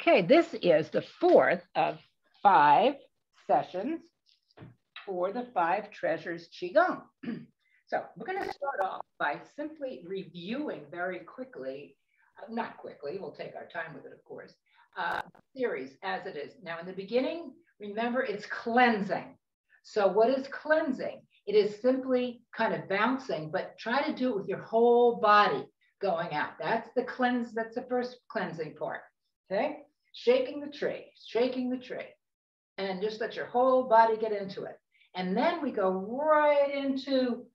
Okay, this is the fourth of five sessions for the five treasures Qigong. so we're going to start off by simply reviewing very quickly, uh, not quickly, we'll take our time with it, of course, uh, series as it is. Now, in the beginning, remember it's cleansing. So, what is cleansing? It is simply kind of bouncing, but try to do it with your whole body going out. That's the cleanse, that's the first cleansing part. Okay? Shaking the tree, shaking the tree. And just let your whole body get into it. And then we go right into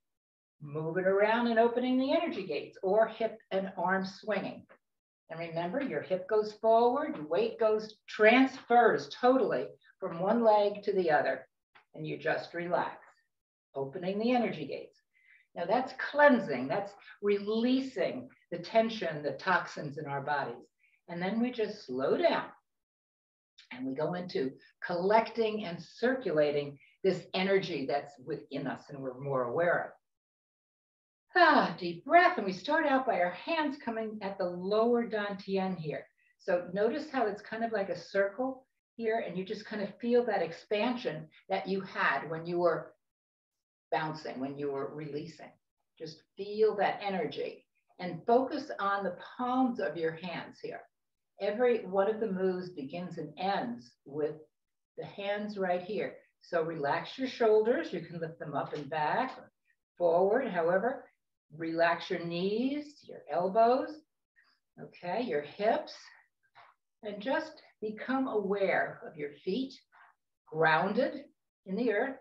moving around and opening the energy gates or hip and arm swinging. And remember, your hip goes forward, your weight goes, transfers totally from one leg to the other, and you just relax, opening the energy gates. Now that's cleansing, that's releasing the tension, the toxins in our bodies. And then we just slow down and we go into collecting and circulating this energy that's within us and we're more aware of. Ah, deep breath. And we start out by our hands coming at the lower dantian here. So notice how it's kind of like a circle here, and you just kind of feel that expansion that you had when you were bouncing, when you were releasing. Just feel that energy and focus on the palms of your hands here. Every one of the moves begins and ends with the hands right here. So relax your shoulders. You can lift them up and back, forward, however. Relax your knees, your elbows, okay, your hips, and just become aware of your feet, grounded in the earth,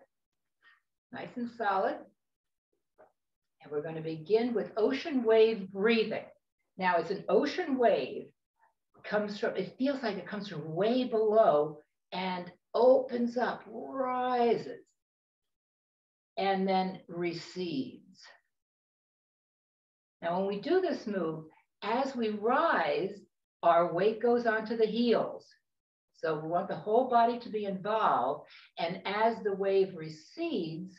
nice and solid. And we're going to begin with ocean wave breathing. Now, it's an ocean wave comes from, it feels like it comes from way below and opens up, rises, and then recedes. Now, when we do this move, as we rise, our weight goes onto the heels. So we want the whole body to be involved. And as the wave recedes,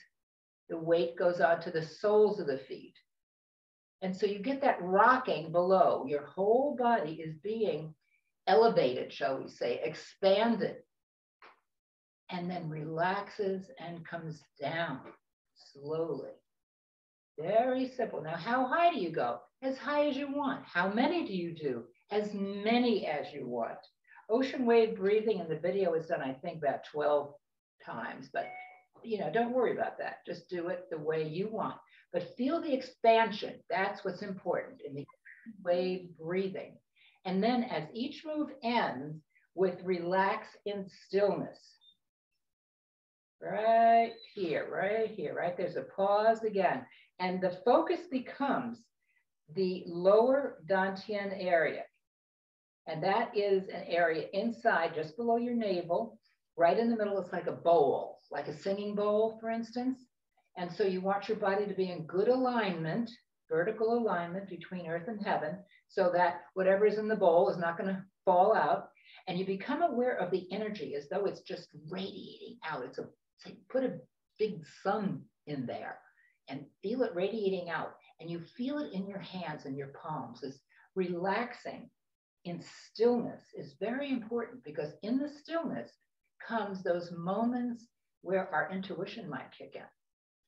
the weight goes onto the soles of the feet. And so you get that rocking below. Your whole body is being elevated, shall we say, expanded, and then relaxes and comes down slowly. Very simple. Now, how high do you go? As high as you want. How many do you do? As many as you want. Ocean wave breathing in the video is done, I think, about 12 times, but you know, don't worry about that. Just do it the way you want. But feel the expansion. That's what's important in the wave breathing. And then as each move ends with relax in stillness. Right here, right here, right? There's a pause again. And the focus becomes the lower dantian area. And that is an area inside, just below your navel, right in the middle. It's like a bowl, like a singing bowl, for instance. And so you want your body to be in good alignment, vertical alignment between earth and heaven, so that whatever is in the bowl is not going to fall out. And you become aware of the energy as though it's just radiating out. It's a, put a big sun in there and feel it radiating out. And you feel it in your hands and your palms. It's relaxing in stillness is very important because in the stillness comes those moments where our intuition might kick in,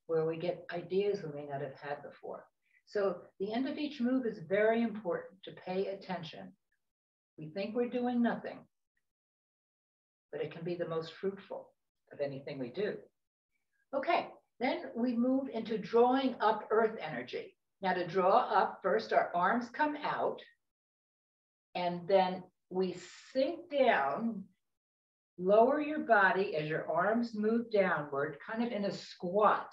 where we get ideas we may not have had before. So the end of each move is very important to pay attention. We think we're doing nothing, but it can be the most fruitful of anything we do. Okay, then we move into drawing up earth energy. Now to draw up, first our arms come out, and then we sink down, lower your body as your arms move downward, kind of in a squat,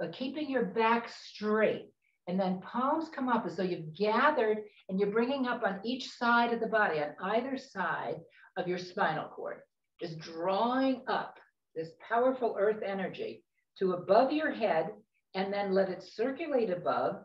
but keeping your back straight. And then palms come up as though you've gathered and you're bringing up on each side of the body, on either side of your spinal cord, just drawing up this powerful earth energy to above your head and then let it circulate above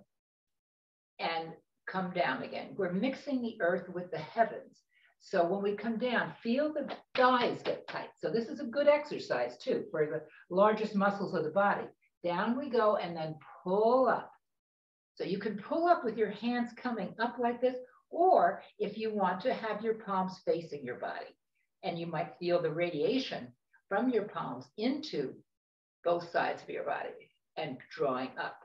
and come down again. We're mixing the earth with the heavens. So when we come down, feel the thighs get tight. So this is a good exercise too for the largest muscles of the body. Down we go and then pull up. So you can pull up with your hands coming up like this, Or if you want to have your palms facing your body, and you might feel the radiation from your palms into both sides of your body and drawing up.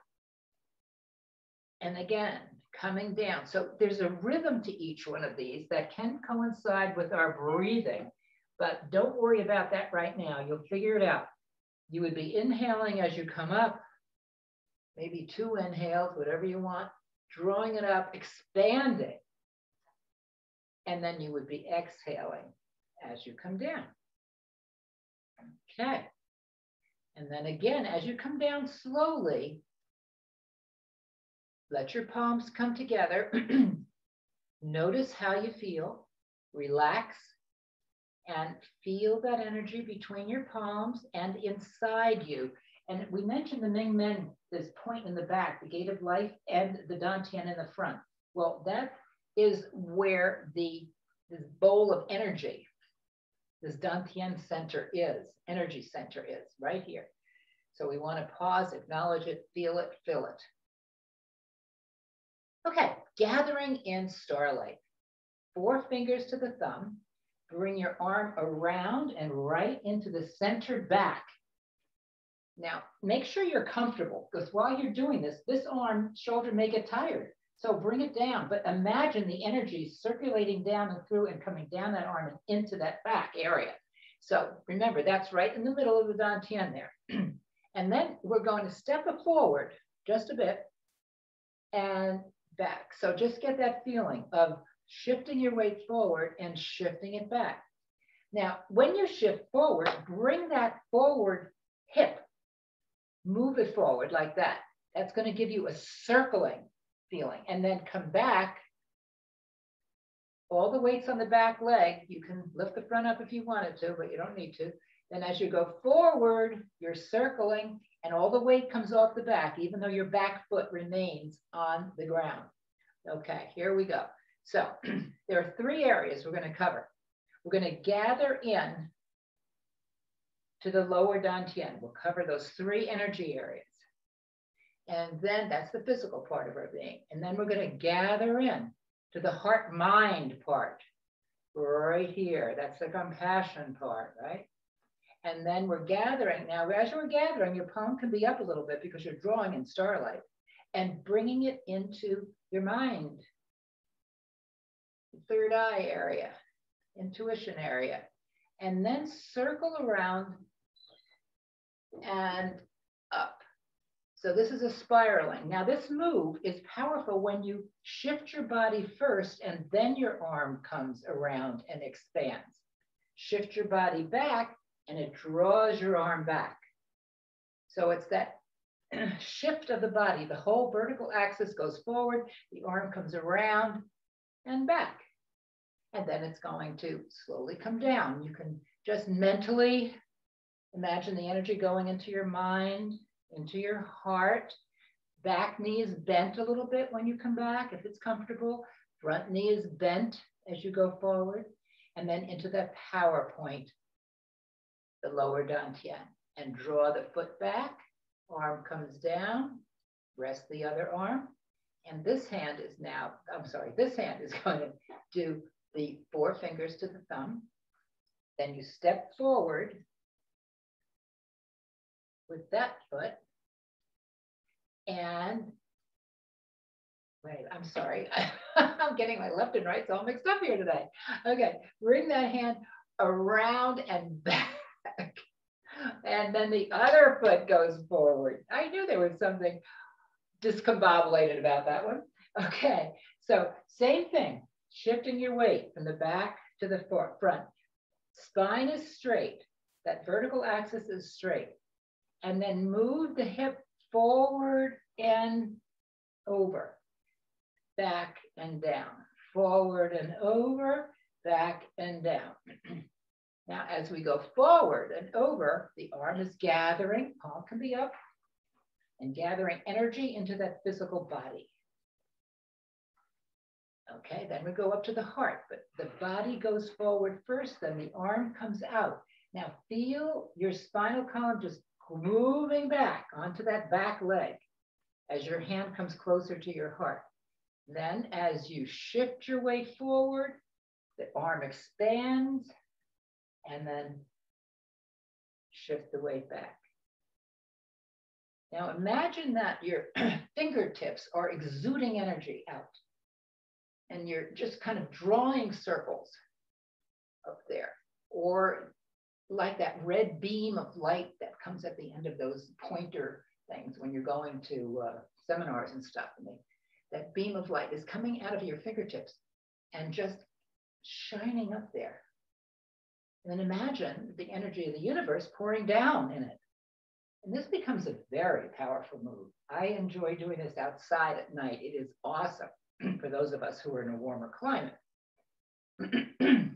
And again, coming down. So there's a rhythm to each one of these that can coincide with our breathing, but don't worry about that right now. You'll figure it out. You would be inhaling as you come up, maybe two inhales, whatever you want, drawing it up, expanding. And then you would be exhaling as you come down. Okay. And then again, as you come down slowly, let your palms come together. Notice how you feel. Relax and feel that energy between your palms and inside you. And we mentioned the Ming Men, this point in the back, the gate of life, and the Dantian in the front. Well, that is where the this bowl of energy, this Dantian center is, energy center is, right here. So we want to pause, acknowledge it, feel it, feel it. Okay, gathering in starlight. Four fingers to the thumb. Bring your arm around and right into the center back. Now, make sure you're comfortable because while you're doing this, this arm, shoulder may get tired. So bring it down, but imagine the energy circulating down and through and coming down that arm and into that back area. So remember, that's right in the middle of the Dantian there. and then we're going to step it forward just a bit and back. So just get that feeling of shifting your weight forward and shifting it back. Now, when you shift forward, bring that forward hip, move it forward like that. That's going to give you a circling feeling. And then come back. All the weights on the back leg, you can lift the front up if you wanted to, but you don't need to. Then as you go forward, you're circling and all the weight comes off the back, even though your back foot remains on the ground. Okay, here we go. So there are three areas we're going to cover. We're going to gather in to the lower dantian. We'll cover those three energy areas. And then that's the physical part of our being. And then we're going to gather in to the heart mind part right here. That's the compassion part, right? And then we're gathering. Now, as you're gathering, your palm can be up a little bit because you're drawing in starlight and bringing it into your mind, third eye area, intuition area, and then circle around and up. So this is a spiraling. Now this move is powerful when you shift your body first and then your arm comes around and expands. Shift your body back and it draws your arm back. So it's that shift of the body. The whole vertical axis goes forward, the arm comes around and back. And then it's going to slowly come down. You can just mentally imagine the energy going into your mind, into your heart. Back knee is bent a little bit when you come back, if it's comfortable. Front knee is bent as you go forward. And then into that power point the lower dantian and draw the foot back, arm comes down, rest the other arm. And this hand is now, I'm sorry, this hand is going to do the four fingers to the thumb. Then you step forward with that foot. And wait, I'm sorry. I'm getting my left and right all mixed up here today. Okay, bring that hand around and back and then the other foot goes forward. I knew there was something discombobulated about that one. Okay, so same thing, shifting your weight from the back to the front. Spine is straight, that vertical axis is straight. And then move the hip forward and over, back and down, forward and over, back and down. Now, as we go forward and over, the arm is gathering, palm can be up, and gathering energy into that physical body. Okay, then we go up to the heart, but the body goes forward first, then the arm comes out. Now feel your spinal column just moving back onto that back leg as your hand comes closer to your heart. Then as you shift your way forward, the arm expands and then shift the weight back. Now imagine that your fingertips are exuding energy out and you're just kind of drawing circles up there or like that red beam of light that comes at the end of those pointer things when you're going to uh, seminars and stuff. And they, that beam of light is coming out of your fingertips and just shining up there. And then imagine the energy of the universe pouring down in it. And this becomes a very powerful move. I enjoy doing this outside at night. It is awesome for those of us who are in a warmer climate.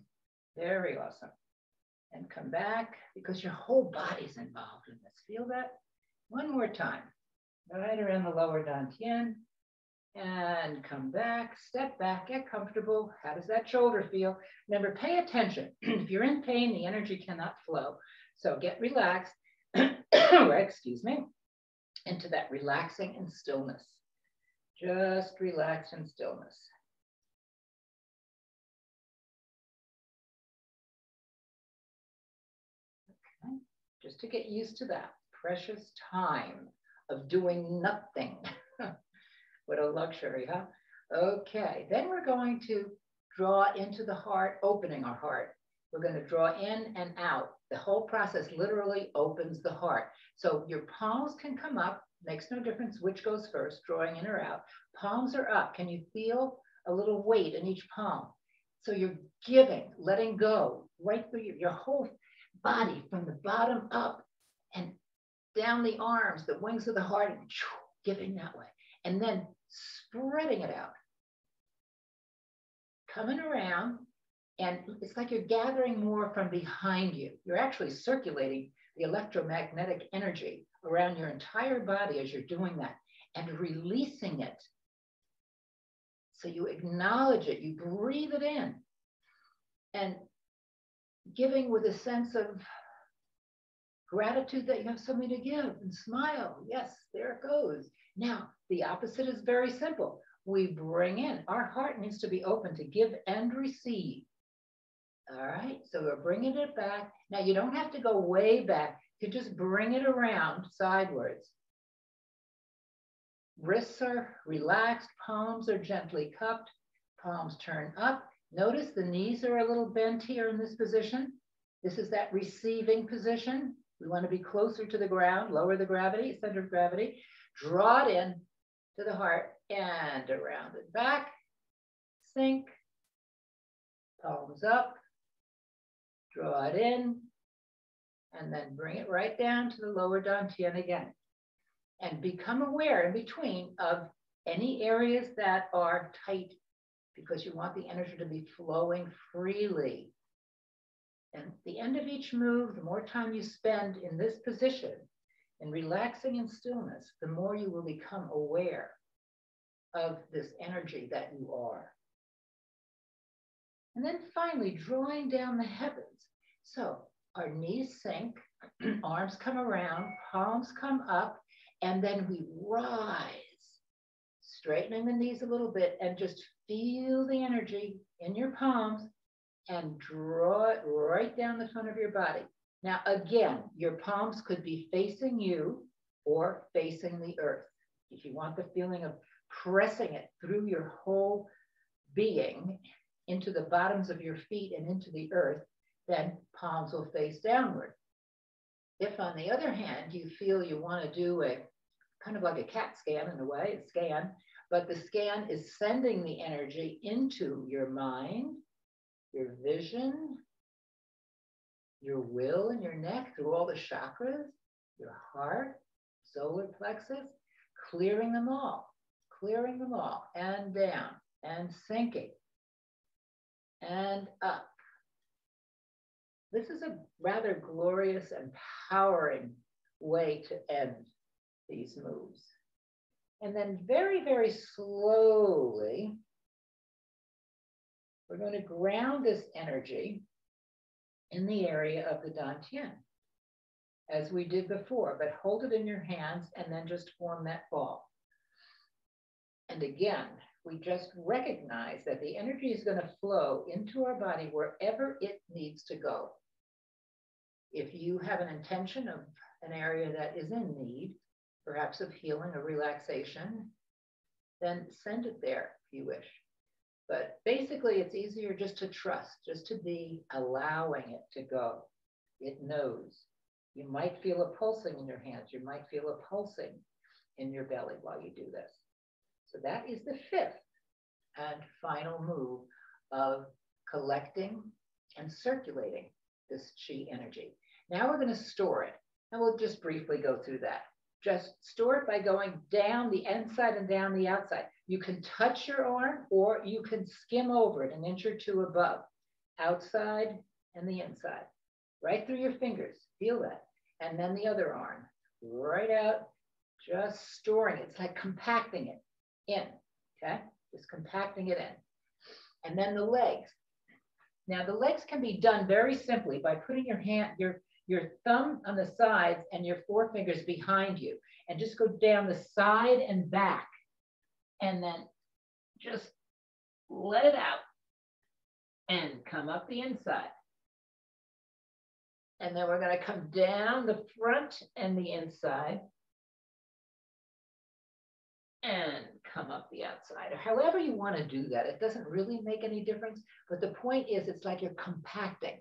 very awesome. And come back because your whole body's involved in this. Feel that? One more time. Right around the lower dantian and come back, step back, get comfortable. How does that shoulder feel? Remember, pay attention. if you're in pain, the energy cannot flow. So get relaxed, excuse me, into that relaxing and stillness. Just relax and stillness. Okay, just to get used to that precious time of doing nothing. What a luxury, huh? Okay, then we're going to draw into the heart, opening our heart. We're going to draw in and out. The whole process literally opens the heart. So your palms can come up, makes no difference which goes first, drawing in or out. Palms are up. Can you feel a little weight in each palm? So you're giving, letting go right through your, your whole body from the bottom up and down the arms, the wings of the heart, and giving that way and then spreading it out. Coming around, and it's like you're gathering more from behind you. You're actually circulating the electromagnetic energy around your entire body as you're doing that and releasing it. So you acknowledge it, you breathe it in, and giving with a sense of gratitude that you have something to give and smile. Yes, there it goes. Now, the opposite is very simple. We bring in, our heart needs to be open to give and receive. All right, so we're bringing it back. Now, you don't have to go way back. You just bring it around sideways. Wrists are relaxed, palms are gently cupped, palms turn up. Notice the knees are a little bent here in this position. This is that receiving position. We want to be closer to the ground, lower the gravity, center of gravity draw it in to the heart and around and back, sink, palms up, draw it in, and then bring it right down to the lower dantian again. And become aware in between of any areas that are tight because you want the energy to be flowing freely. And at the end of each move, the more time you spend in this position, and relaxing in stillness, the more you will become aware of this energy that you are. And then finally, drawing down the heavens. So our knees sink, arms come around, palms come up, and then we rise, straightening the knees a little bit and just feel the energy in your palms and draw it right down the front of your body. Now, again, your palms could be facing you or facing the earth. If you want the feeling of pressing it through your whole being into the bottoms of your feet and into the earth, then palms will face downward. If, on the other hand, you feel you want to do a kind of like a CAT scan in a way, a scan, but the scan is sending the energy into your mind, your vision, your will and your neck through all the chakras, your heart, solar plexus, clearing them all, clearing them all, and down, and sinking, and up. This is a rather glorious, empowering way to end these moves. And then very, very slowly, we're going to ground this energy in the area of the dantian, as we did before, but hold it in your hands and then just form that ball. And again, we just recognize that the energy is going to flow into our body wherever it needs to go. If you have an intention of an area that is in need, perhaps of healing or relaxation, then send it there if you wish. But basically, it's easier just to trust, just to be allowing it to go. It knows. You might feel a pulsing in your hands. You might feel a pulsing in your belly while you do this. So that is the fifth and final move of collecting and circulating this chi energy. Now we're going to store it. And we'll just briefly go through that. Just store it by going down the inside and down the outside. You can touch your arm or you can skim over it an inch or two above, outside and the inside, right through your fingers. Feel that. And then the other arm, right out, just storing it. It's like compacting it in, okay? Just compacting it in. And then the legs. Now the legs can be done very simply by putting your hand, your your thumb on the sides and your forefingers behind you and just go down the side and back and then just let it out and come up the inside. And then we're going to come down the front and the inside and come up the outside, or however you want to do that. It doesn't really make any difference. But the point is, it's like you're compacting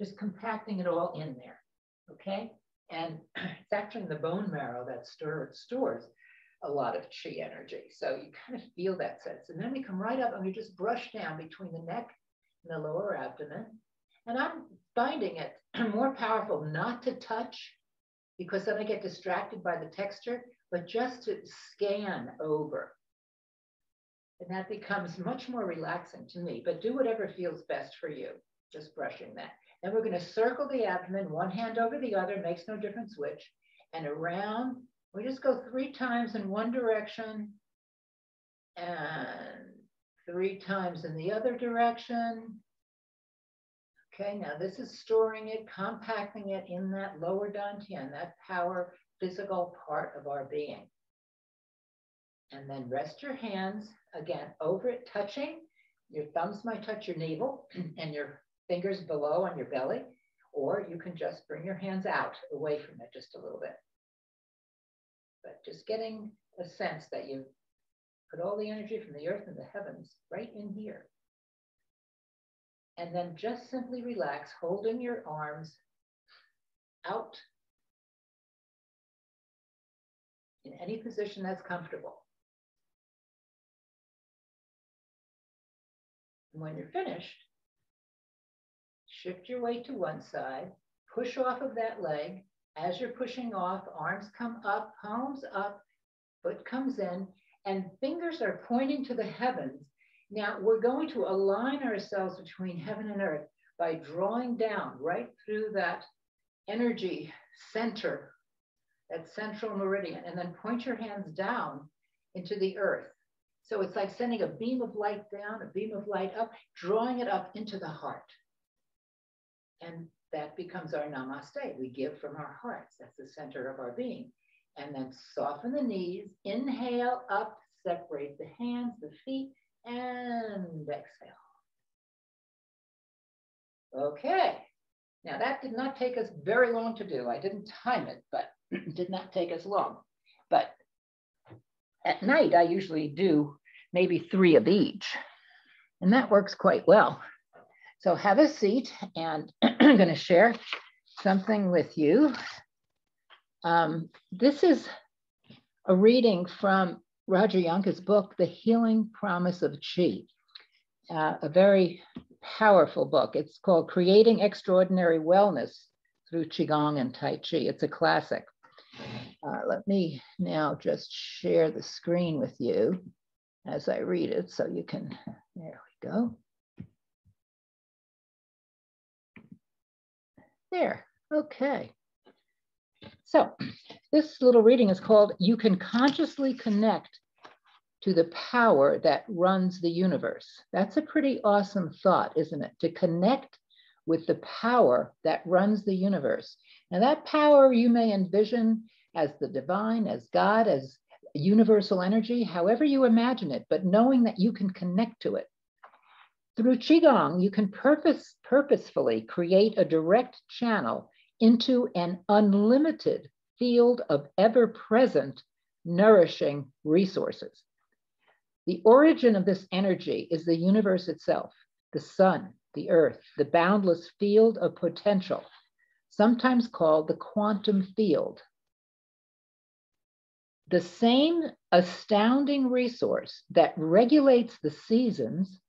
just compacting it all in there, okay? And it's actually in the bone marrow that stores a lot of chi energy. So you kind of feel that sense. And then we come right up and we just brush down between the neck and the lower abdomen. And I'm finding it more powerful not to touch because then I get distracted by the texture, but just to scan over. And that becomes much more relaxing to me, but do whatever feels best for you, just brushing that. Then we're going to circle the abdomen, one hand over the other, makes no difference which, and around. We just go three times in one direction and three times in the other direction. Okay, now this is storing it, compacting it in that lower dantian, that power physical part of our being. And then rest your hands again over it, touching. Your thumbs might touch your navel and your fingers below on your belly, or you can just bring your hands out away from it just a little bit. But just getting a sense that you put all the energy from the earth and the heavens right in here. And then just simply relax, holding your arms out in any position that's comfortable. And when you're finished, shift your weight to one side, push off of that leg. As you're pushing off, arms come up, palms up, foot comes in, and fingers are pointing to the heavens. Now we're going to align ourselves between heaven and earth by drawing down right through that energy center, that central meridian, and then point your hands down into the earth. So it's like sending a beam of light down, a beam of light up, drawing it up into the heart. And that becomes our namaste. We give from our hearts. That's the center of our being. And then soften the knees, inhale up, separate the hands, the feet, and exhale. Okay. Now that did not take us very long to do. I didn't time it, but did not take us long. But at night, I usually do maybe three of each. And that works quite well. So have a seat and I'm going to share something with you. Um, this is a reading from Roger Jahnke's book, The Healing Promise of Chi, uh, a very powerful book. It's called Creating Extraordinary Wellness Through Qigong and Tai Chi. It's a classic. Uh, let me now just share the screen with you as I read it so you can, there we go. There, okay. So this little reading is called You Can Consciously Connect to the Power That Runs the Universe. That's a pretty awesome thought, isn't it? To connect with the power that runs the universe. Now that power you may envision as the divine, as God, as universal energy, however you imagine it, but knowing that you can connect to it. Through Qigong, you can purpose, purposefully create a direct channel into an unlimited field of ever present, nourishing resources. The origin of this energy is the universe itself, the sun, the earth, the boundless field of potential, sometimes called the quantum field. The same astounding resource that regulates the seasons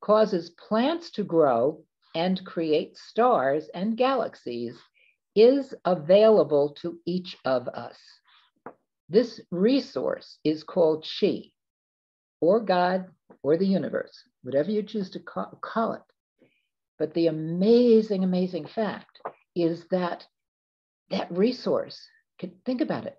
causes plants to grow and create stars and galaxies is available to each of us. This resource is called Chi, or God, or the universe, whatever you choose to call, call it. But the amazing, amazing fact is that that resource, think about it,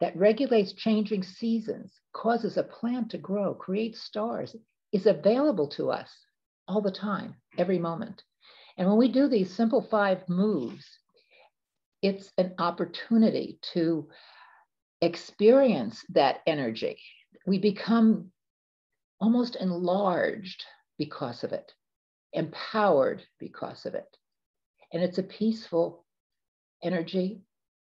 that regulates changing seasons, causes a plant to grow, creates stars, is available to us all the time, every moment. And when we do these simple five moves, it's an opportunity to experience that energy. We become almost enlarged because of it, empowered because of it. And it's a peaceful energy.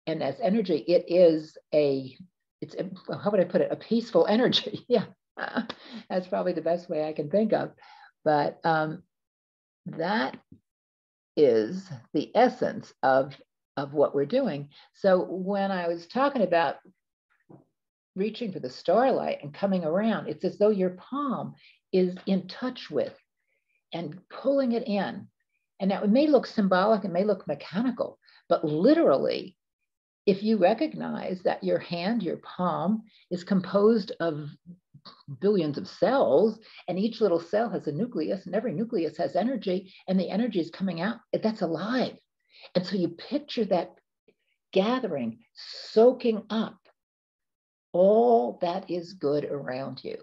And as energy, it is a, it's, a, how would I put it? A peaceful energy. yeah. That's probably the best way I can think of. But um, that is the essence of, of what we're doing. So when I was talking about reaching for the starlight and coming around, it's as though your palm is in touch with and pulling it in. And now it may look symbolic, it may look mechanical, but literally, if you recognize that your hand, your palm, is composed of billions of cells, and each little cell has a nucleus, and every nucleus has energy, and the energy is coming out, that's alive. And so you picture that gathering, soaking up all that is good around you.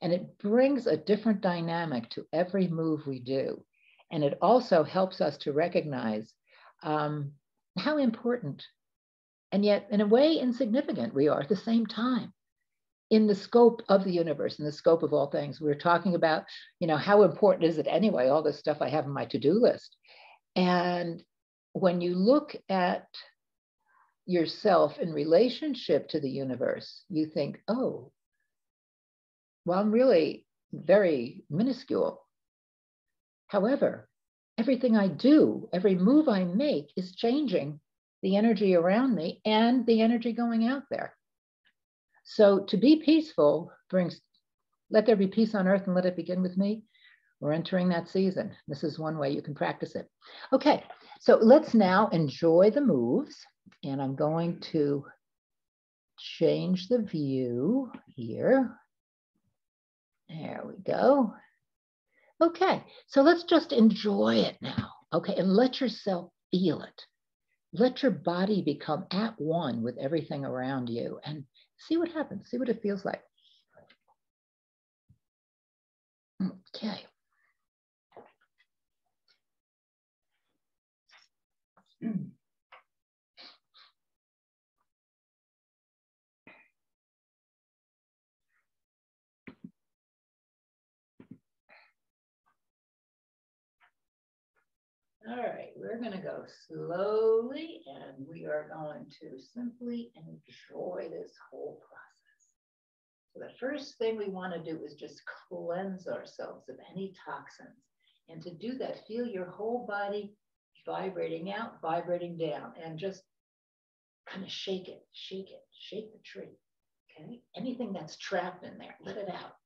And it brings a different dynamic to every move we do. And it also helps us to recognize um, how important and yet, in a way, insignificant we are at the same time in the scope of the universe, in the scope of all things. We are talking about, you know, how important is it anyway, all this stuff I have in my to do list. And when you look at yourself in relationship to the universe, you think, oh, well, I'm really very minuscule. However, everything I do, every move I make is changing the energy around me and the energy going out there. So to be peaceful brings, let there be peace on earth and let it begin with me. We're entering that season. This is one way you can practice it. Okay, so let's now enjoy the moves. And I'm going to change the view here. There we go. Okay, so let's just enjoy it now. Okay, and let yourself feel it. Let your body become at one with everything around you and See what happens, see what it feels like. Okay. Hmm. All right, we're going to go slowly and we are going to simply enjoy this whole process. So the first thing we want to do is just cleanse ourselves of any toxins. And to do that, feel your whole body vibrating out, vibrating down, and just kind of shake it, shake it, shake the tree. Okay? Anything that's trapped in there, let it out.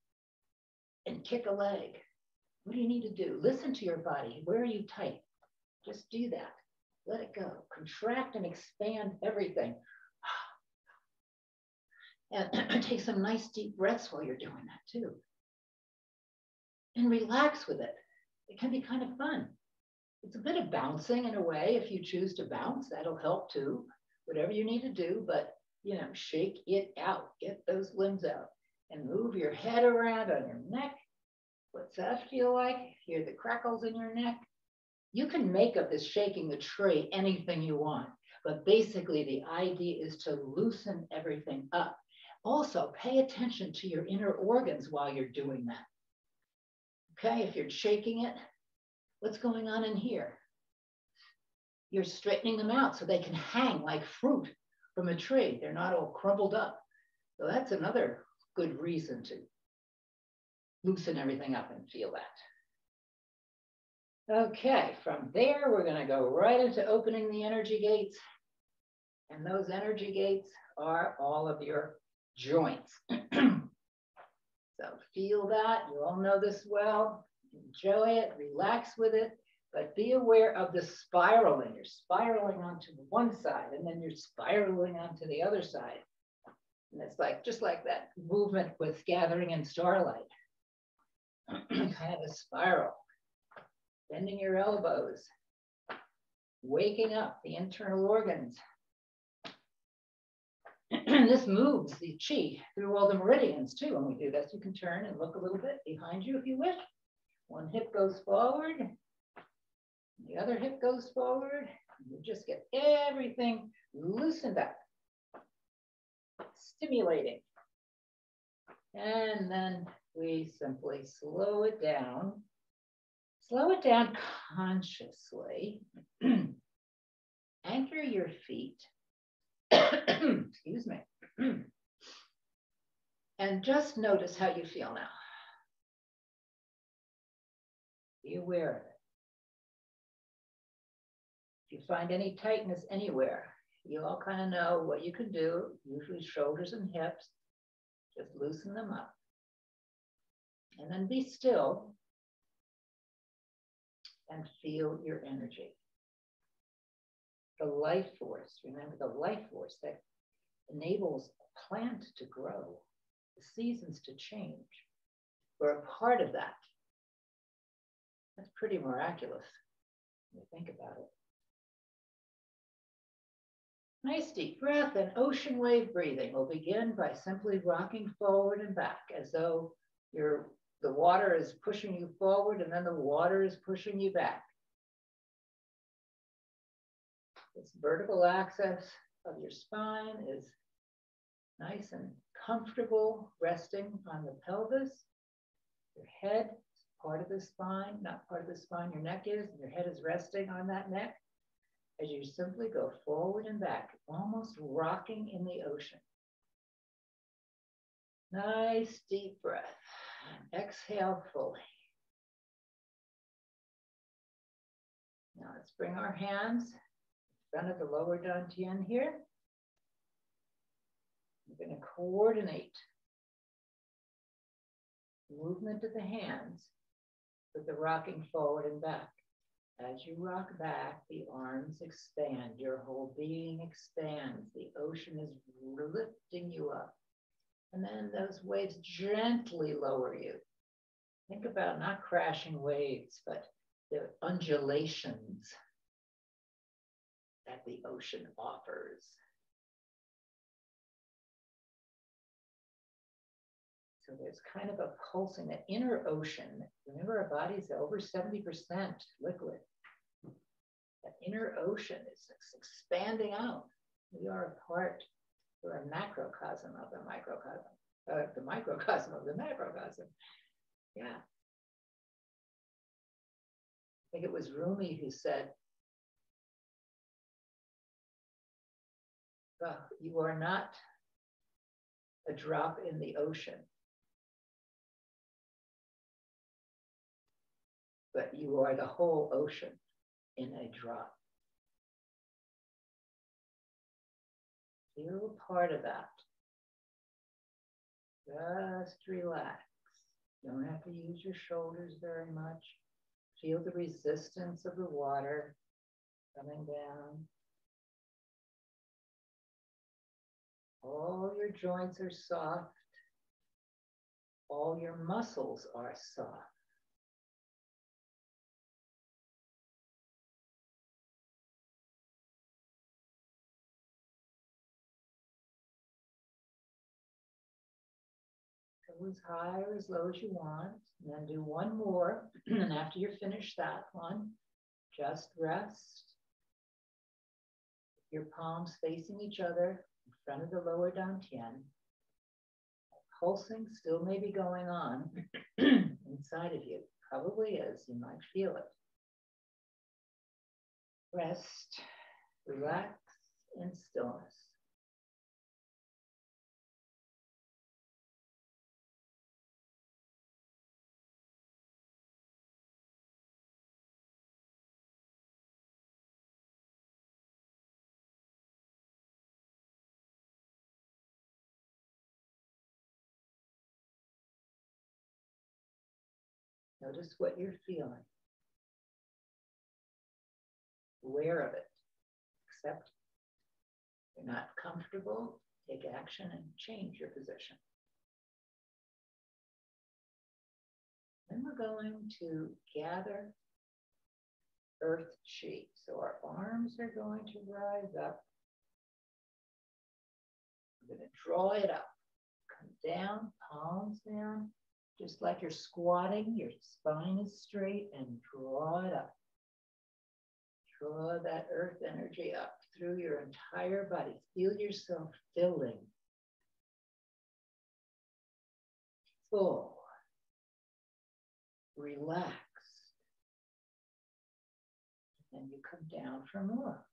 And kick a leg. What do you need to do? Listen to your body. Where are you tight? Just do that. Let it go. Contract and expand everything. And take some nice deep breaths while you're doing that too. And relax with it. It can be kind of fun. It's a bit of bouncing in a way. If you choose to bounce, that'll help too. Whatever you need to do, but you know, shake it out. Get those limbs out and move your head around on your neck. What's that feel like? Hear the crackles in your neck? You can make of this shaking the tree anything you want, But basically, the idea is to loosen everything up. Also, pay attention to your inner organs while you're doing that. Okay, if you're shaking it, what's going on in here? You're straightening them out so they can hang like fruit from a tree. They're not all crumpled up. So that's another good reason to loosen everything up and feel that. Okay, from there, we're going to go right into opening the energy gates. And those energy gates are all of your joints. so feel that. You all know this well. Enjoy it, relax with it, but be aware of the spiraling. You're spiraling onto one side and then you're spiraling onto the other side. And it's like just like that movement with gathering in starlight. kind of a spiral. Bending your elbows, waking up the internal organs. And this moves the chi through all the meridians too. When we do this, you can turn and look a little bit behind you if you wish. One hip goes forward, the other hip goes forward. You just get everything loosened up, stimulating. And then we simply slow it down. Slow it down consciously. Anchor your feet. Excuse me. and just notice how you feel now. Be aware of it. If you find any tightness anywhere, you all kind of know what you can do, usually shoulders and hips. Just loosen them up. And then be still and feel your energy. The life force, remember the life force that enables a plant to grow, the seasons to change. We're a part of that. That's pretty miraculous when you think about it. Nice deep breath and ocean wave breathing. We'll begin by simply rocking forward and back as though you're the water is pushing you forward and then the water is pushing you back. This vertical axis of your spine is nice and comfortable, resting on the pelvis. Your head is part of the spine, not part of the spine your neck is, and your head is resting on that neck as you simply go forward and back, almost rocking in the ocean. Nice deep breath. Exhale fully. Now let's bring our hands in front of the lower dantian here. We're going to coordinate movement of the hands with the rocking forward and back. As you rock back, the arms expand, your whole being expands. The ocean is lifting you up. And then those waves gently lower you. Think about not crashing waves, but the undulations that the ocean offers. So there's kind of a pulsing, that inner ocean. Remember, our body's over 70% liquid. That inner ocean is expanding out. We are a part we're a macrocosm of the microcosm, uh, the microcosm of the macrocosm. Yeah. I think it was Rumi who said, well, you are not a drop in the ocean, but you are the whole ocean in a drop. Feel part of that. Just relax. Don't have to use your shoulders very much. Feel the resistance of the water coming down. All your joints are soft. All your muscles are soft. As high or as low as you want. And then do one more. and after you're finished that one, just rest. your palms facing each other in front of the lower dantian. Pulsing still may be going on inside of you. Probably is. You might feel it. Rest, relax in stillness. Notice what you're feeling. Aware of it. Accept. You're not comfortable. Take action and change your position. Then we're going to gather earth chi. So our arms are going to rise up. I'm going to draw it up. Come down, palms down. Just like you're squatting, your spine is straight and draw it up. Draw that earth energy up through your entire body. Feel yourself filling. Full. Relaxed. And then you come down for more.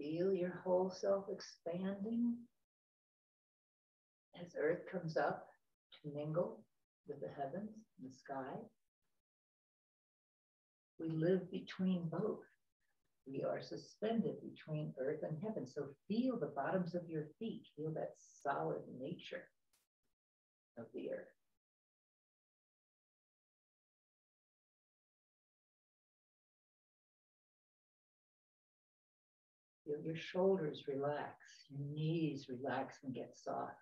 Feel your whole self expanding as earth comes up to mingle with the heavens and the sky. We live between both. We are suspended between earth and heaven. So feel the bottoms of your feet, feel that solid nature of the earth. Feel your shoulders relax, your knees relax and get soft.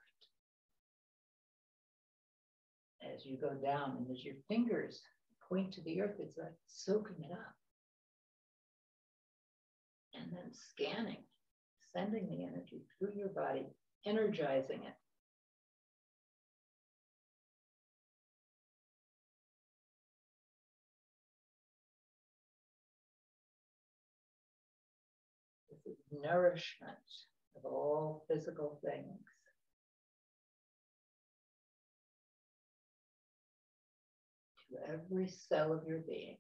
As you go down and as your fingers point to the earth, it's like soaking it up. And then scanning, sending the energy through your body, energizing it. Nourishment of all physical things. To every cell of your being.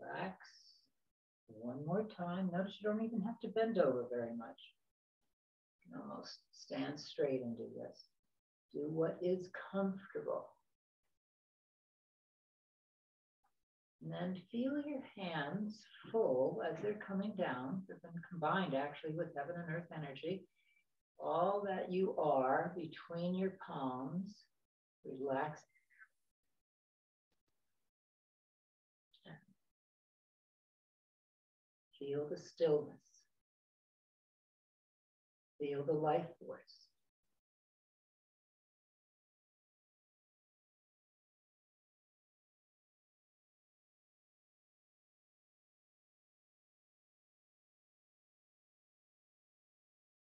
Relax. One more time. Notice you don't even have to bend over very much. You can almost stand straight and do this. Do what is comfortable. And then feel your hands full as they're coming down. They've been combined actually with heaven and earth energy. All that you are between your palms, relax. Feel the stillness. Feel the life force.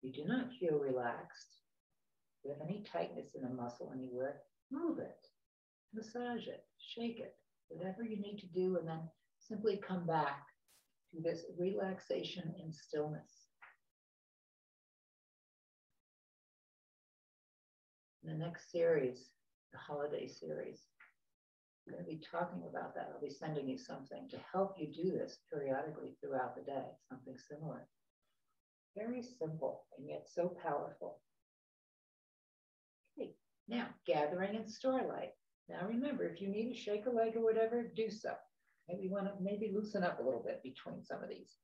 You do not feel relaxed, you have any tightness in a muscle anywhere, move it, massage it, shake it, whatever you need to do, and then simply come back to this relaxation and stillness. In the next series, the holiday series, I'm going to be talking about that. I'll be sending you something to help you do this periodically throughout the day, something similar. Very simple and yet so powerful. Okay, now gathering in starlight. Now remember, if you need to shake a leg or whatever, do so. Maybe want to maybe loosen up a little bit between some of these.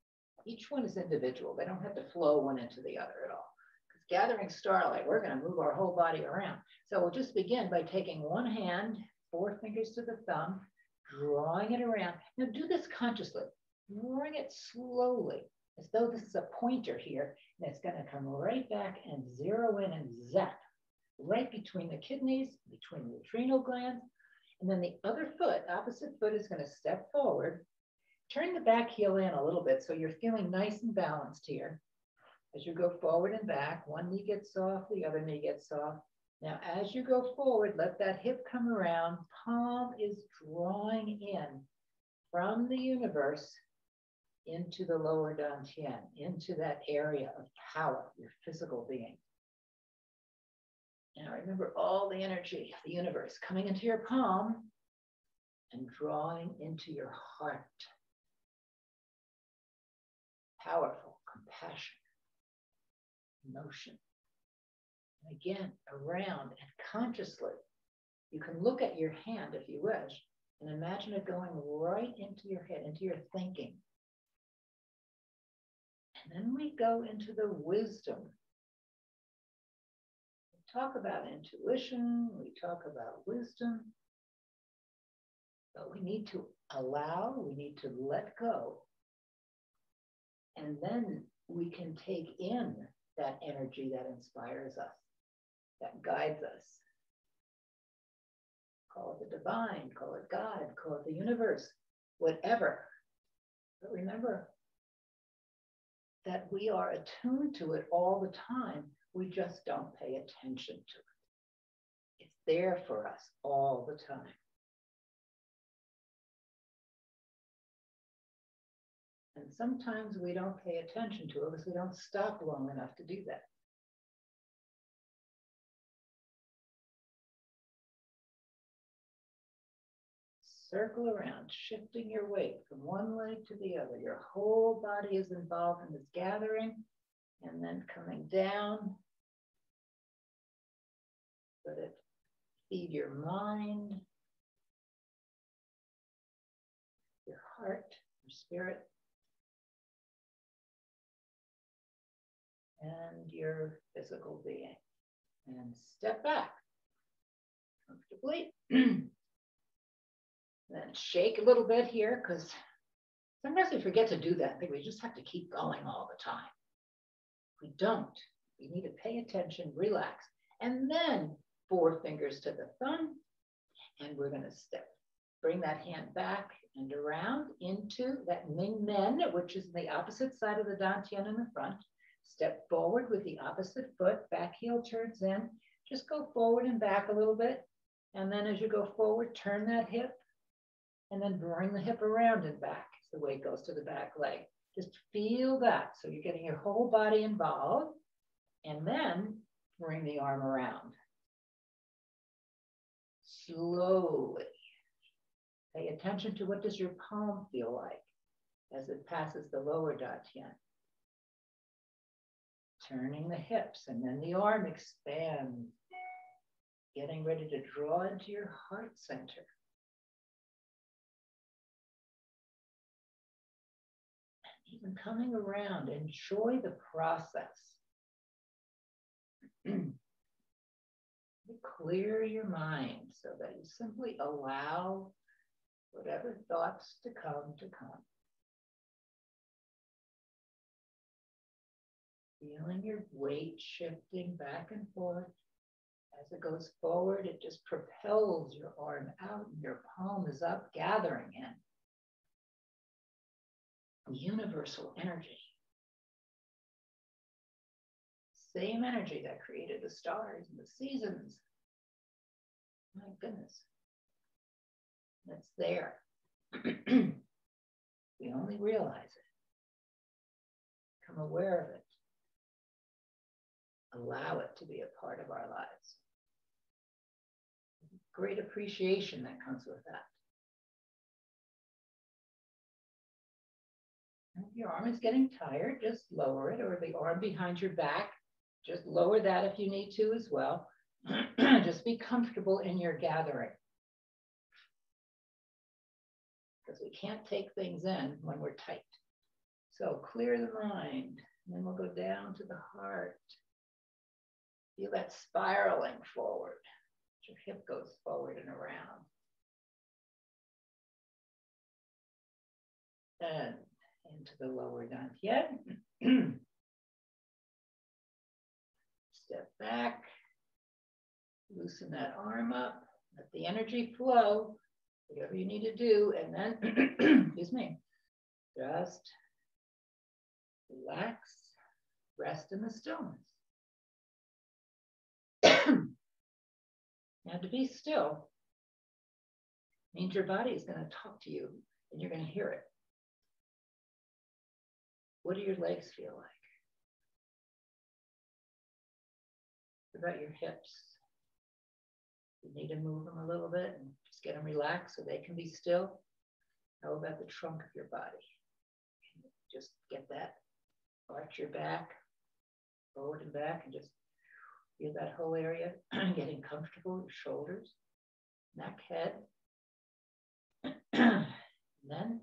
Each one is individual. They don't have to flow one into the other at all. Because gathering starlight, we're going to move our whole body around. So we'll just begin by taking one hand, four fingers to the thumb, drawing it around. Now do this consciously. Bring it slowly as though this is a pointer here, and it's going to come right back and zero in and zap right between the kidneys, between the adrenal glands. And then the other foot, opposite foot, is going to step forward, turn the back heel in a little bit so you're feeling nice and balanced here. As you go forward and back, one knee gets soft, the other knee gets soft. Now, as you go forward, let that hip come around. Palm is drawing in from the universe into the lower dantian, into that area of power, your physical being. Now remember all the energy of the universe coming into your palm and drawing into your heart. Powerful compassion, emotion. And again, around and consciously, you can look at your hand if you wish and imagine it going right into your head, into your thinking. And then we go into the wisdom. We talk about intuition, we talk about wisdom, but we need to allow, we need to let go. And then we can take in that energy that inspires us, that guides us. Call it the divine, call it God, call it the universe, whatever. But remember that we are attuned to it all the time. We just don't pay attention to it. It's there for us all the time. And sometimes we don't pay attention to it because we don't stop long enough to do that. Circle around, shifting your weight from one leg to the other. Your whole body is involved in this gathering and then coming down. Let it feed your mind, your heart, your spirit. and your physical being. And step back comfortably. then shake a little bit here because sometimes we forget to do that. I think we just have to keep going all the time. We don't. We need to pay attention, relax, and then four fingers to the thumb. And we're going to step. Bring that hand back and around into that Ming Men, which is the opposite side of the Dantian in the front. Step forward with the opposite foot, back heel turns in. Just go forward and back a little bit. And then as you go forward, turn that hip and then bring the hip around and back. as The weight goes to the back leg. Just feel that. So you're getting your whole body involved. And then bring the arm around. Slowly. Pay attention to what does your palm feel like as it passes the lower dantian turning the hips, and then the arm expands, getting ready to draw into your heart center. And even coming around, enjoy the process. Clear your mind so that you simply allow whatever thoughts to come to come. Feeling your weight shifting back and forth. As it goes forward, it just propels your arm out and your palm is up, gathering in universal energy. Same energy that created the stars and the seasons. My goodness. That's there. we only realize it. Become aware of it allow it to be a part of our lives. Great appreciation that comes with that. If your arm is getting tired, just lower it, or the arm behind your back, just lower that if you need to as well. just be comfortable in your gathering. Because we can't take things in when we're tight. So clear the mind, and then we'll go down to the heart. Feel that spiraling forward. Your hip goes forward and around. Then into the lower dantian. Step back. Loosen that arm up. Let the energy flow. Whatever you need to do. And then, excuse me, Just relax, rest in the stillness. now, to be still means your body is going to talk to you and you're going to hear it. What do your legs feel like? What about your hips? You need to move them a little bit and just get them relaxed so they can be still. How about the trunk of your body? Just get that, arch your back, forward and back, and just feel that whole area getting comfortable, your shoulders, neck, head. and then,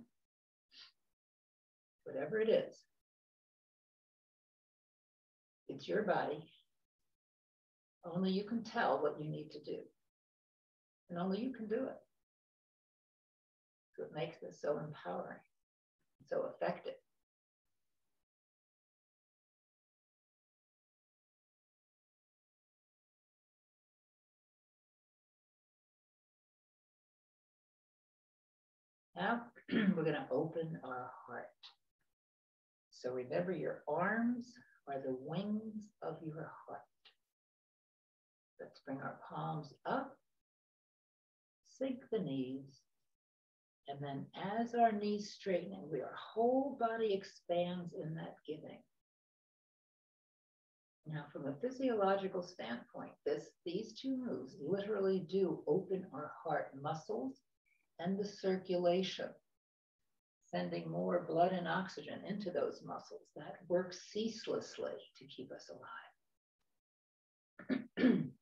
whatever it is, it's your body. Only you can tell what you need to do. And only you can do it. So it makes this so empowering, so effective. Now we're going to open our heart. So remember, your arms are the wings of your heart. Let's bring our palms up, sink the knees, and then as our knees straighten, and our whole body expands in that giving. Now, from a physiological standpoint, this, these two moves literally do open our heart muscles and the circulation, sending more blood and oxygen into those muscles. That work ceaselessly to keep us alive.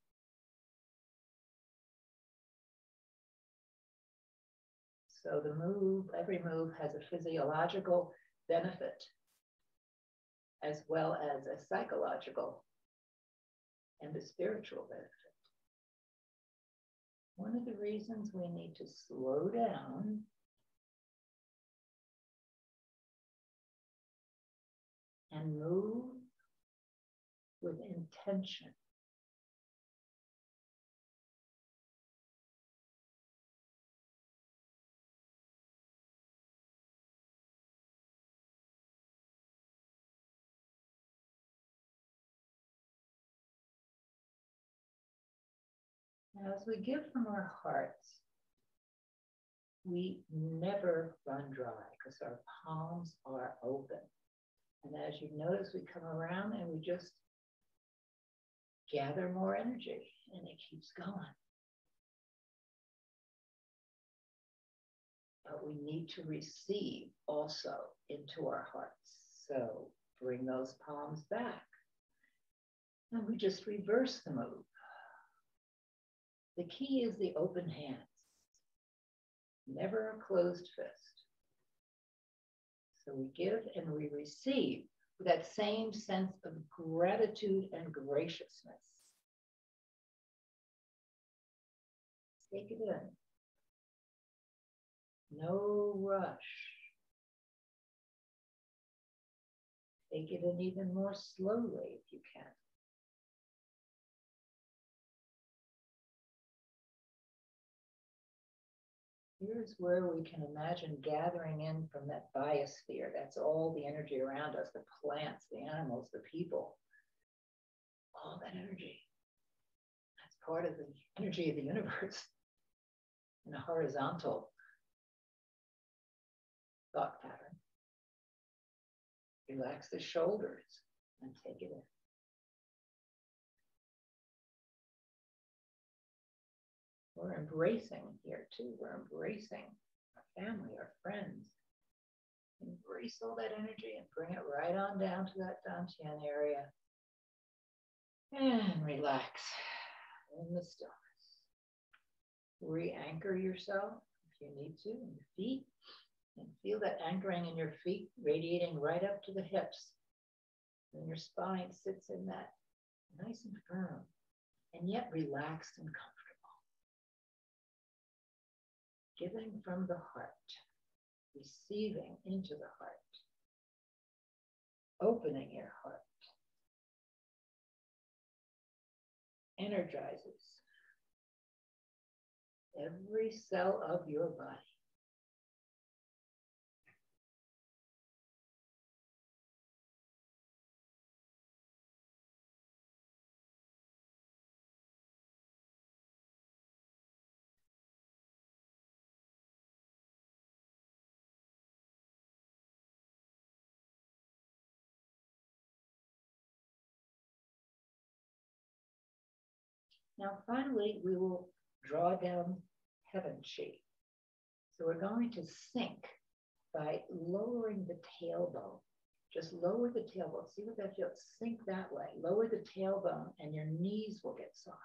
So the move, every move has a physiological benefit as well as a psychological and a spiritual benefit. One of the reasons we need to slow down and move with intention as we give from our hearts, we never run dry because our palms are open. And as you notice, we come around and we just gather more energy and it keeps going. But we need to receive also into our hearts. So bring those palms back. And we just reverse the move. The key is the open hands, never a closed fist. So we give and we receive with that same sense of gratitude and graciousness. Take it in. No rush. Take it in even more slowly if you can. Here's where we can imagine gathering in from that biosphere. That's all the energy around us the plants, the animals, the people. All that energy. That's part of the energy of the universe in a horizontal thought pattern. Relax the shoulders and take it in. We're embracing here too. We're embracing our family, our friends. Embrace all that energy and bring it right on down to that Dantian area. And relax in the stillness. Re-anchor yourself if you need to in your feet. And feel that anchoring in your feet radiating right up to the hips. And your spine sits in that nice and firm and yet relaxed and comfortable giving from the heart, receiving into the heart, opening your heart, energizes every cell of your body. Now, finally, we will draw down heaven chi. So we're going to sink by lowering the tailbone. Just lower the tailbone. See what that feels? Sink that way. Lower the tailbone, and your knees will get soft.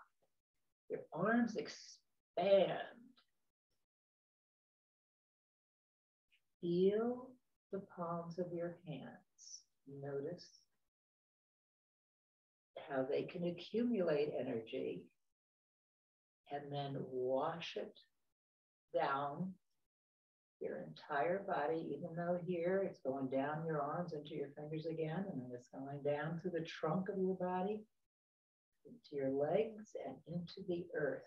Your arms expand. Feel the palms of your hands. Notice how they can accumulate energy and then wash it down your entire body, even though here it's going down your arms into your fingers again, and then it's going down through the trunk of your body, into your legs, and into the earth.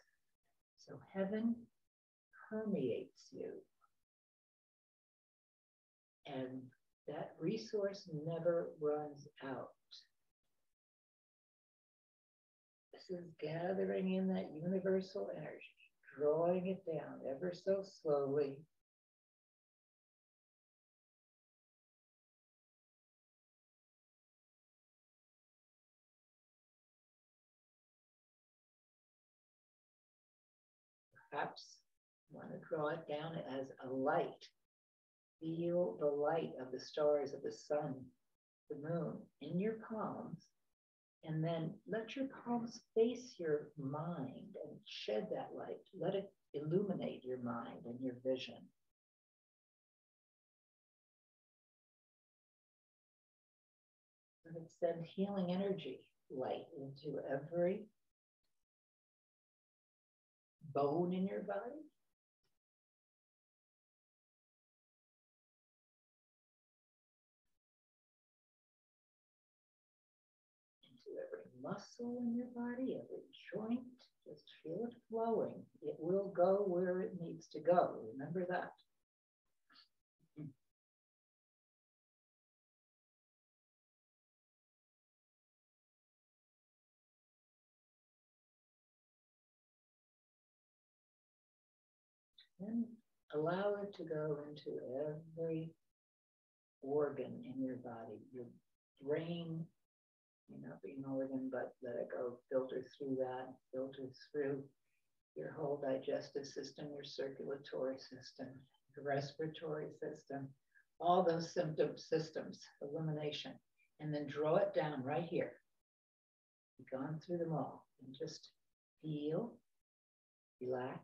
So heaven permeates you. And that resource never runs out. Is gathering in that universal energy, drawing it down ever so slowly. Perhaps want to draw it down as a light. Feel the light of the stars, of the sun, the moon in your palms and then let your palms face your mind and shed that light. Let it illuminate your mind and your vision. And send healing energy light into every bone in your body, muscle in your body, every joint. Just feel it flowing. It will go where it needs to go. Remember that. And allow it to go into every organ in your body, your brain, you know, being organ, but let it go, filter through that, filter through your whole digestive system, your circulatory system, your respiratory system, all those symptom systems, elimination, and then draw it down right here. You've gone through them all and just feel, relax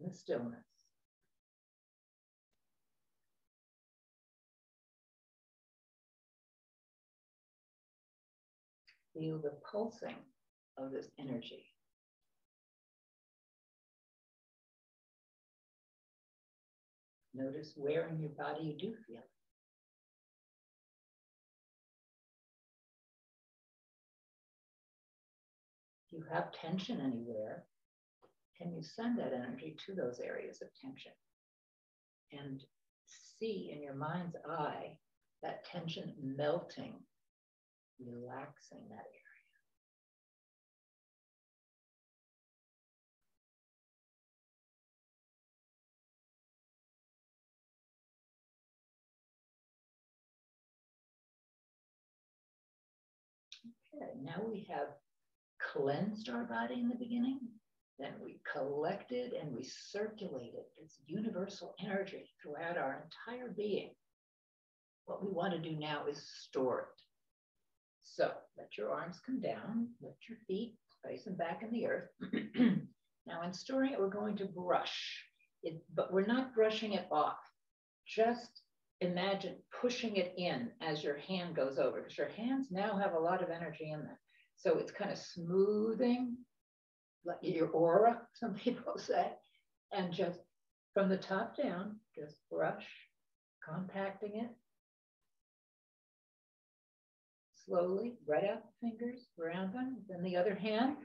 in the stillness. Feel the pulsing of this energy. Notice where in your body you do feel it. If you have tension anywhere, can you send that energy to those areas of tension? And see in your mind's eye that tension melting relaxing that area. Okay, now we have cleansed our body in the beginning, then we collected and we circulated its universal energy throughout our entire being. What we want to do now is store it. So let your arms come down, let your feet place them back in the earth. now in storing it, we're going to brush it, but we're not brushing it off. Just imagine pushing it in as your hand goes over, because your hands now have a lot of energy in them. So it's kind of smoothing like your aura, some people say, and just from the top down, just brush, compacting it, slowly, right out the fingers, around them. Then the other hand,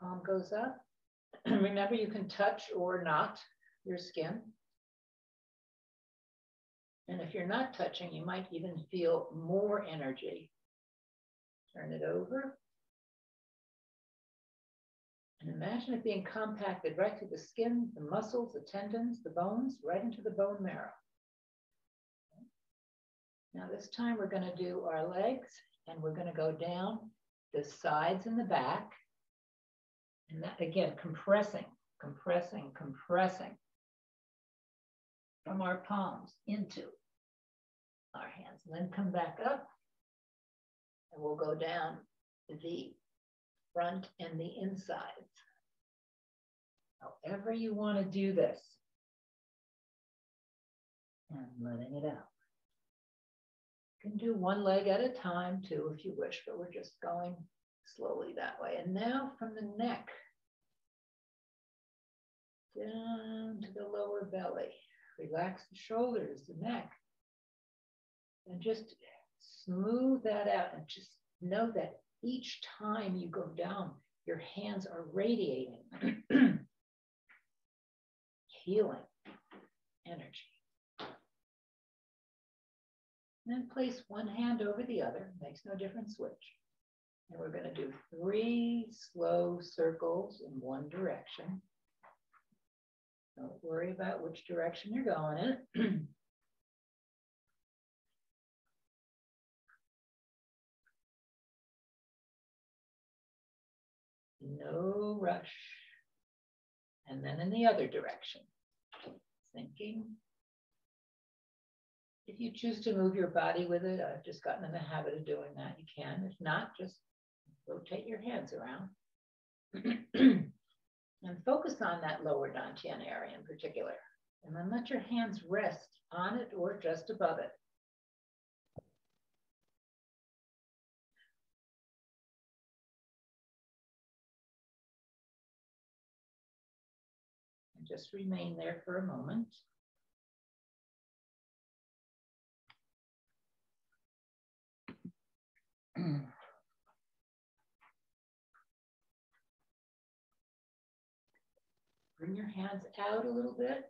palm goes up. Remember, you can touch or not your skin. And if you're not touching, you might even feel more energy. Turn it over. And imagine it being compacted right through the skin, the muscles, the tendons, the bones, right into the bone marrow. Now this time we're going to do our legs and we're going to go down the sides and the back. And that again, compressing, compressing, compressing from our palms into our hands. And then come back up and we'll go down the front and the insides. However you want to do this. And letting it out. You can do one leg at a time too if you wish, but we're just going slowly that way. And now from the neck down to the lower belly. Relax the shoulders, the neck. And just smooth that out and just know that each time you go down, your hands are radiating healing energy. And then place one hand over the other, makes no difference which. And we're going to do three slow circles in one direction. Don't worry about which direction you're going in. no rush. And then in the other direction, thinking. If you choose to move your body with it, I've just gotten in the habit of doing that. You can. If not, just rotate your hands around. and focus on that lower dantian area in particular. And then let your hands rest on it or just above it. And just remain there for a moment. Hmm. Bring your hands out a little bit.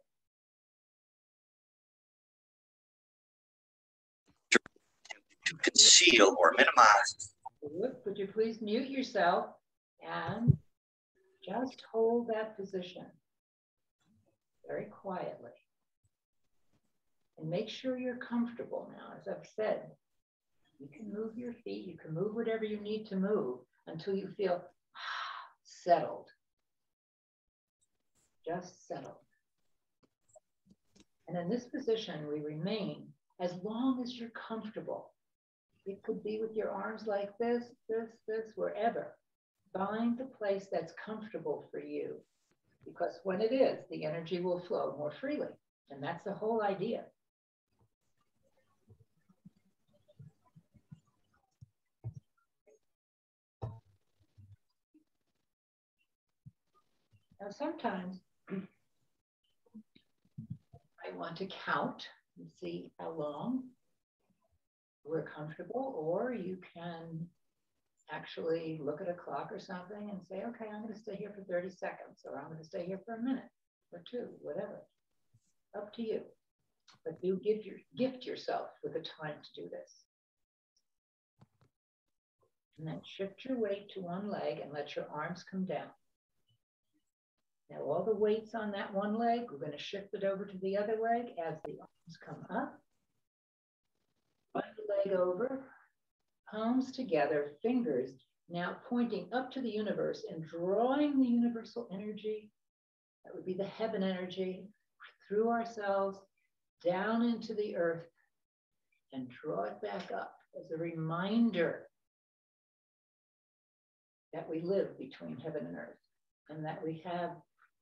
To conceal or minimize. Would you please mute yourself and just hold that position very quietly. And make sure you're comfortable now. As I've said, you can move your feet, you can move whatever you need to move until you feel settled just settle. And in this position, we remain as long as you're comfortable. It could be with your arms like this, this, this, wherever. Find the place that's comfortable for you. Because when it is, the energy will flow more freely. And that's the whole idea. Sometimes I want to count and see how long we're comfortable, or you can actually look at a clock or something and say, okay, I'm going to stay here for 30 seconds, or I'm going to stay here for a minute or two, whatever. Up to you. But you give your, gift yourself with the time to do this. And then shift your weight to one leg and let your arms come down. Now all the weight's on that one leg. We're going to shift it over to the other leg as the arms come up. One leg over, palms together, fingers now pointing up to the universe and drawing the universal energy, that would be the heaven energy, through ourselves down into the earth and draw it back up as a reminder that we live between heaven and earth and that we have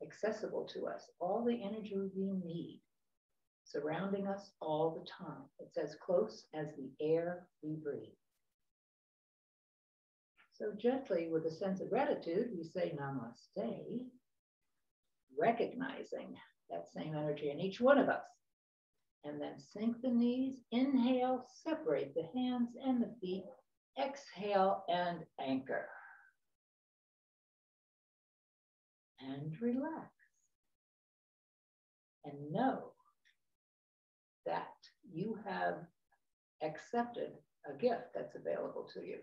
accessible to us, all the energy we need, surrounding us all the time. It's as close as the air we breathe. So gently, with a sense of gratitude, we say namaste, recognizing that same energy in each one of us. And then sink the knees, inhale, separate the hands and the feet, exhale and anchor. And relax. And know that you have accepted a gift that's available to you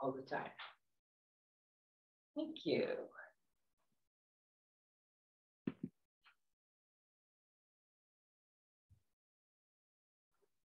all the time. Thank you.